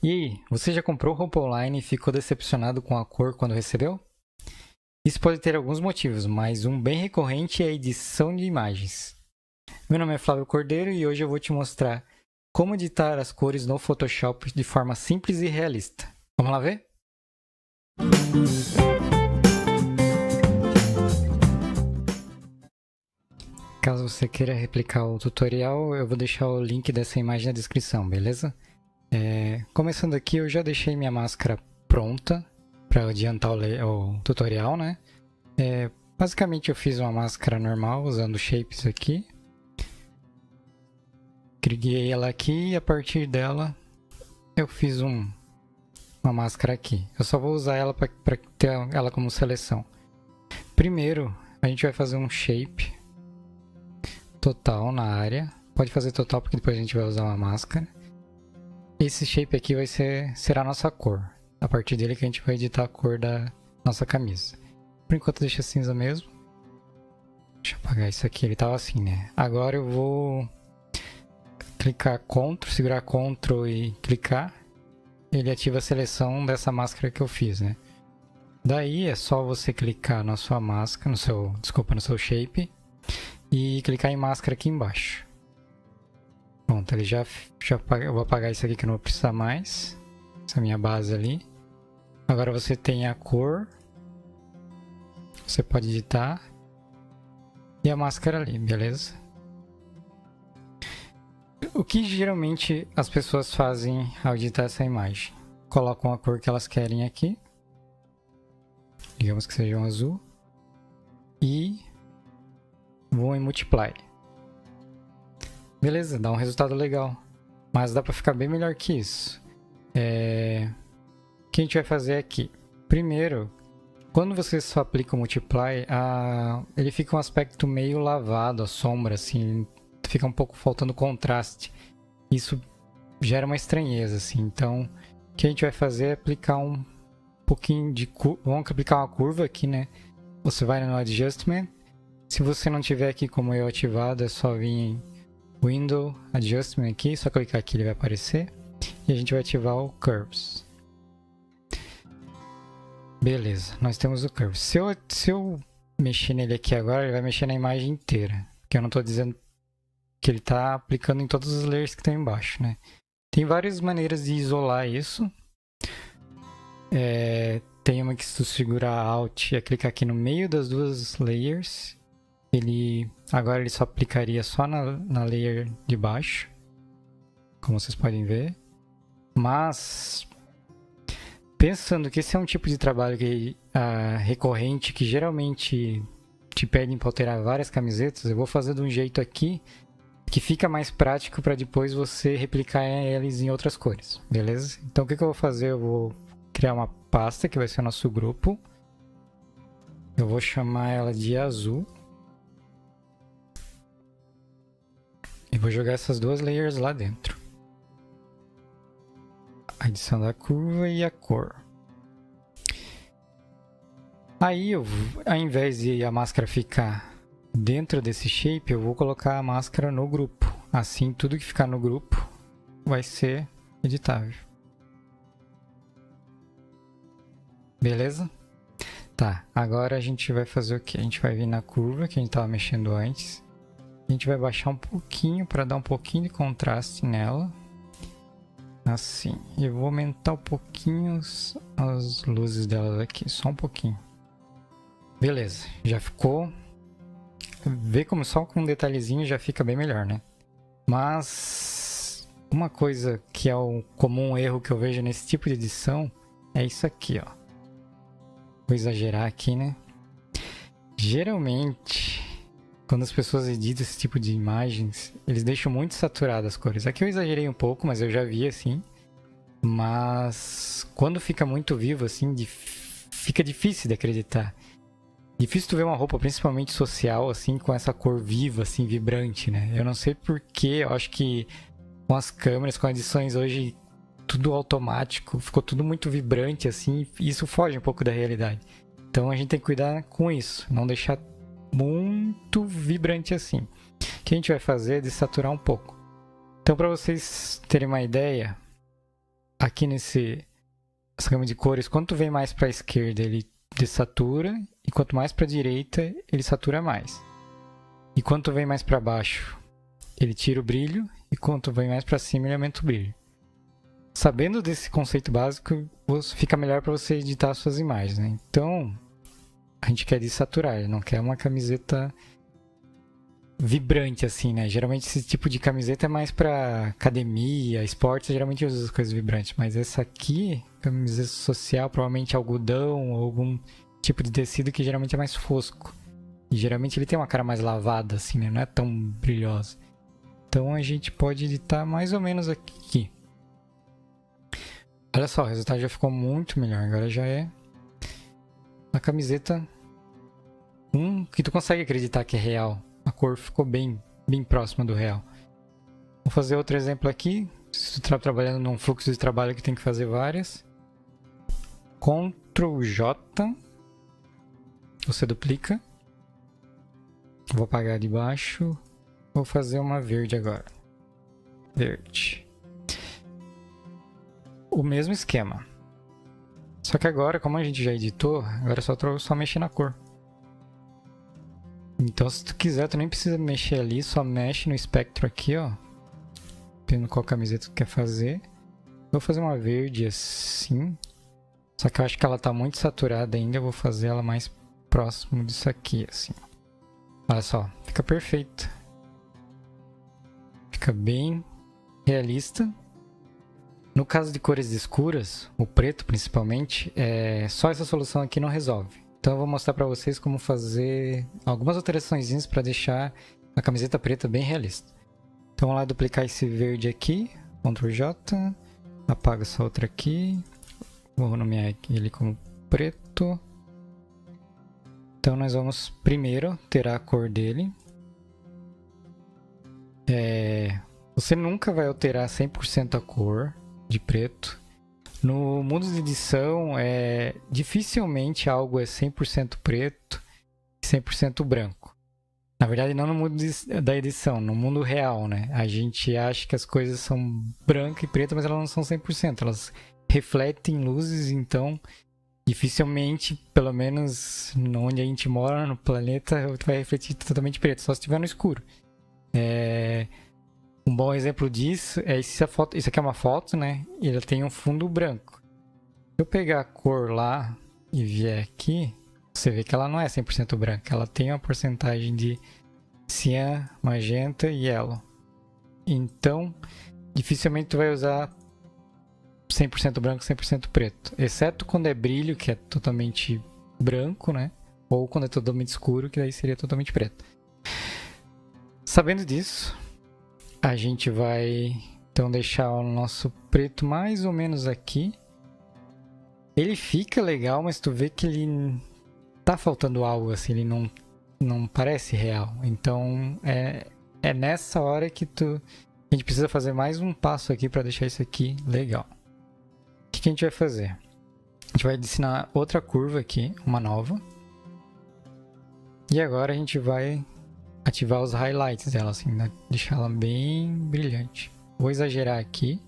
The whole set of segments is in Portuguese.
E aí, você já comprou roupa online e ficou decepcionado com a cor quando recebeu? Isso pode ter alguns motivos, mas um bem recorrente é a edição de imagens. Meu nome é Flávio Cordeiro e hoje eu vou te mostrar como editar as cores no Photoshop de forma simples e realista. Vamos lá ver? Caso você queira replicar o tutorial, eu vou deixar o link dessa imagem na descrição, beleza? É, começando aqui, eu já deixei minha máscara pronta para adiantar o, o, tutorial, né? É, basicamente eu fiz uma máscara normal usando shapes aqui. Criei ela aqui e a partir dela eu fiz um, uma máscara aqui. Eu só vou usar ela para ter ela como seleção. Primeiro, a gente vai fazer um shape total na área. Pode fazer total porque depois a gente vai usar uma máscara. Esse shape aqui vai ser será a nossa cor. A partir dele que a gente vai editar a cor da nossa camisa. Por enquanto deixa cinza mesmo. Deixa eu apagar isso aqui, ele tava assim, né? Agora eu vou clicar CTRL, segurar CTRL e clicar. Ele ativa a seleção dessa máscara que eu fiz, né? Daí é só você clicar na sua máscara, no seu, desculpa, no seu shape e clicar em máscara aqui embaixo. Pronto, ele já, já eu vou apagar isso aqui que eu não vou precisar mais. Essa é minha base ali. Agora você tem a cor. Você pode editar. E a máscara ali, beleza? O que geralmente as pessoas fazem ao editar essa imagem? Colocam a cor que elas querem aqui. Digamos que seja um azul. E vou em multiply. Beleza, dá um resultado legal. Mas dá para ficar bem melhor que isso. É... O que a gente vai fazer aqui? Primeiro, quando você só aplica o multiply, a... ele fica um aspecto meio lavado, a sombra, assim, fica um pouco faltando contraste. Isso gera uma estranheza, assim. Então, o que a gente vai fazer é aplicar um pouquinho de... Vamos aplicar uma curva aqui, né? Você vai no Adjustment se você não tiver aqui como eu ativado, é só vir em Window Adjustment aqui, só clicar aqui ele vai aparecer. E a gente vai ativar o Curves. Beleza, nós temos o Curves. Se eu, se eu mexer nele aqui agora, ele vai mexer na imagem inteira. Porque eu não estou dizendo que ele está aplicando em todos os layers que estão embaixo, né? Tem várias maneiras de isolar isso. É, tem uma que se tu segurar Alt e clicar aqui no meio das duas layers ele agora ele só aplicaria só na, na layer de baixo, como vocês podem ver. Mas pensando que esse é um tipo de trabalho que, uh, recorrente que geralmente te pedem para alterar várias camisetas, eu vou fazer de um jeito aqui que fica mais prático para depois você replicar eles em outras cores, beleza? Então o que, que eu vou fazer? Eu vou criar uma pasta que vai ser o nosso grupo. Eu vou chamar ela de azul. E vou jogar essas duas layers lá dentro. A edição da curva e a cor. Aí, eu, ao invés de a máscara ficar dentro desse shape, eu vou colocar a máscara no grupo. Assim, tudo que ficar no grupo vai ser editável. Beleza? Tá, agora a gente vai fazer o que? A gente vai vir na curva que a gente estava mexendo antes. A gente vai baixar um pouquinho para dar um pouquinho de contraste nela. Assim. E vou aumentar um pouquinho as luzes dela aqui, só um pouquinho. Beleza, já ficou. Vê como só com um detalhezinho já fica bem melhor, né? Mas uma coisa que é o comum erro que eu vejo nesse tipo de edição é isso aqui, ó. Vou exagerar aqui, né? Geralmente quando as pessoas editam esse tipo de imagens, eles deixam muito saturadas as cores. Aqui eu exagerei um pouco, mas eu já vi assim. Mas quando fica muito vivo, assim, fica difícil de acreditar. Difícil tu ver uma roupa, principalmente social, assim, com essa cor viva, assim, vibrante, né? Eu não sei porquê, eu acho que com as câmeras, com edições hoje, tudo automático, ficou tudo muito vibrante, assim, e isso foge um pouco da realidade. Então a gente tem que cuidar com isso, não deixar muito vibrante assim. O que a gente vai fazer é desaturar um pouco. Então, para vocês terem uma ideia, aqui nesse essa gama de cores, quanto vem mais para a esquerda, ele desatura, e quanto mais para a direita, ele satura mais. E quanto vem mais para baixo, ele tira o brilho, e quanto vem mais para cima, ele aumenta o brilho. Sabendo desse conceito básico, fica melhor para você editar suas imagens, né? Então, a gente quer desaturar, não quer uma camiseta vibrante assim, né? Geralmente esse tipo de camiseta é mais para academia, esportes, geralmente usa as coisas vibrantes, mas essa aqui, camiseta social, provavelmente algodão ou algum tipo de tecido que geralmente é mais fosco. E geralmente ele tem uma cara mais lavada assim, né? Não é tão brilhosa. Então a gente pode editar mais ou menos aqui. Olha só, o resultado já ficou muito melhor. Agora já é a camiseta um que tu consegue acreditar que é real a cor ficou bem, bem próxima do real. Vou fazer outro exemplo aqui. Se você está trabalhando num fluxo de trabalho que tem que fazer várias. Ctrl J. Você duplica. Vou apagar de baixo. Vou fazer uma verde agora. Verde. O mesmo esquema. Só que agora, como a gente já editou, agora é só, só mexer na cor. Então se tu quiser, tu nem precisa mexer ali, só mexe no espectro aqui, ó. Dependendo qual camiseta tu quer fazer. Vou fazer uma verde assim. Só que eu acho que ela tá muito saturada ainda, eu vou fazer ela mais próximo disso aqui, assim. Olha só, fica perfeito. Fica bem realista. No caso de cores escuras, o preto principalmente, é... só essa solução aqui não resolve. Então eu vou mostrar para vocês como fazer algumas alterações para deixar a camiseta preta bem realista. Então vamos lá duplicar esse verde aqui, Ctrl J, apaga essa outra aqui, vou nomear ele como preto. Então nós vamos primeiro ter a cor dele. É, você nunca vai alterar 100% a cor de preto. No mundo de edição, é dificilmente algo é 100% preto e 100% branco. Na verdade, não no mundo de, da edição, no mundo real, né? A gente acha que as coisas são branca e preta, mas elas não são 100%. Elas refletem luzes, então dificilmente, pelo menos onde a gente mora, no planeta, vai refletir totalmente preto, só se estiver no escuro. É... Um bom exemplo disso é essa foto. Isso aqui é uma foto, né? E ela tem um fundo branco. Se eu pegar a cor lá e vier aqui, você vê que ela não é 100% branca. Ela tem uma porcentagem de cian, magenta e yellow. Então, dificilmente tu vai usar 100% branco, 100% preto. Exceto quando é brilho, que é totalmente branco, né? Ou quando é totalmente escuro, que daí seria totalmente preto. Sabendo disso, a gente vai então deixar o nosso preto mais ou menos aqui. Ele fica legal, mas tu vê que ele tá faltando algo assim, ele não, não parece real. Então é, é nessa hora que tu a gente precisa fazer mais um passo aqui para deixar isso aqui legal. O que, que a gente vai fazer? A gente vai adicionar outra curva aqui, uma nova. E agora a gente vai ativar os highlights dela, assim, né? deixar ela bem brilhante. Vou exagerar aqui.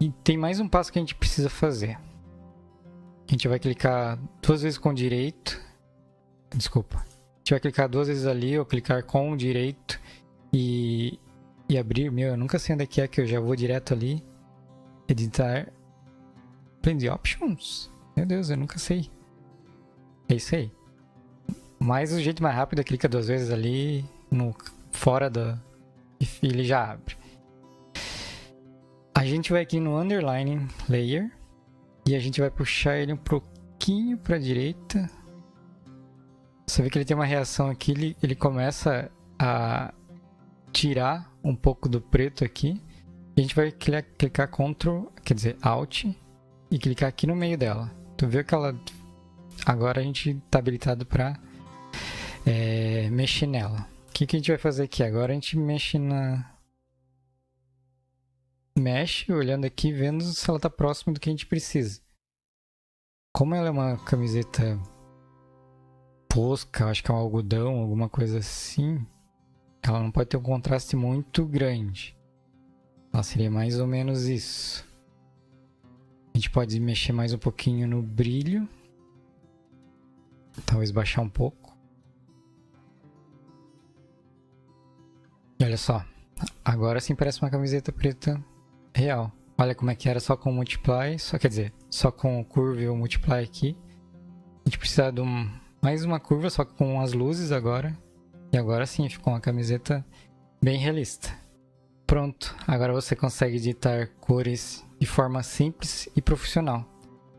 E tem mais um passo que a gente precisa fazer. A gente vai clicar duas vezes com o direito. Desculpa. A gente vai clicar duas vezes ali, ou clicar com o direito e, e abrir. Meu, eu nunca sei onde é que é que eu já vou direto ali. Editar. Blend Options. Meu Deus, eu nunca sei. É isso aí. Mas o jeito mais rápido é clica duas vezes ali no fora da e ele já abre. A gente vai aqui no underline layer e a gente vai puxar ele um pouquinho para a direita. Você vê que ele tem uma reação aqui, ele, ele começa a tirar um pouco do preto aqui. A gente vai clicar Ctrl, quer dizer, Alt e clicar aqui no meio dela. Tu viu que ela agora a gente está habilitado para é, mexer nela. O que, que a gente vai fazer aqui? Agora a gente mexe na. Mexe olhando aqui, vendo se ela está próxima do que a gente precisa. Como ela é uma camiseta posca, acho que é um algodão, alguma coisa assim, ela não pode ter um contraste muito grande. Ó, seria mais ou menos isso. A gente pode mexer mais um pouquinho no brilho. Talvez baixar um pouco. Olha só. Agora sim parece uma camiseta preta real. Olha como é que era só com multiply. Só quer dizer, só com curva ou multiply aqui. A gente precisa de um, mais uma curva, só com as luzes agora. E agora sim ficou uma camiseta bem realista. Pronto, agora você consegue editar cores de forma simples e profissional.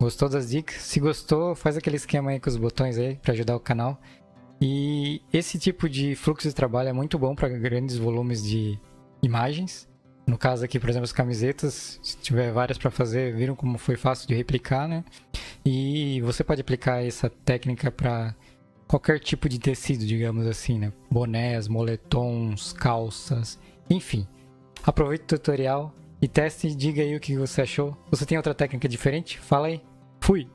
Gostou das dicas? Se gostou, faz aquele esquema aí com os botões aí para ajudar o canal. E esse tipo de fluxo de trabalho é muito bom para grandes volumes de imagens. No caso aqui, por exemplo, as camisetas, se tiver várias para fazer, viram como foi fácil de replicar, né? E você pode aplicar essa técnica para qualquer tipo de tecido, digamos assim, né? Bonés, moletons, calças, enfim. Aproveite o tutorial e teste e diga aí o que você achou. Você tem outra técnica diferente? Fala aí. Fui!